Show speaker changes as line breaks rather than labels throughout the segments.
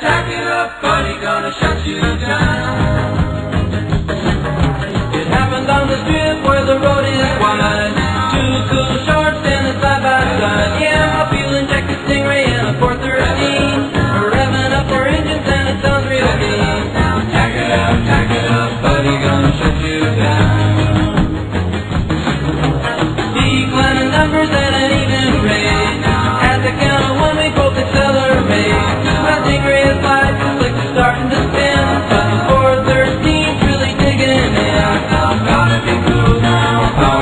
tach it up, buddy, gonna shut you down. It happened on the strip where the road is wide. Two cool shorts and a side by side. Yeah, a fuel injected Stingray and a 413. We're revving up our engines and it sounds real mean. Tach it up, tach it up, buddy, gonna shut you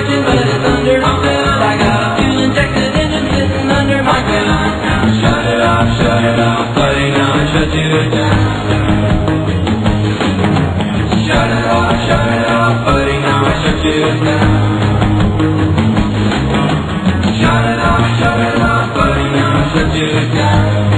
but it's under my. I got a fuel injected engine sitting under my shut it off, shut it off, buddy. Now I shut you down. Shut it off, shut it off, buddy. Now I shut you down. Shut it off, shut it off, buddy. Now I shut you down.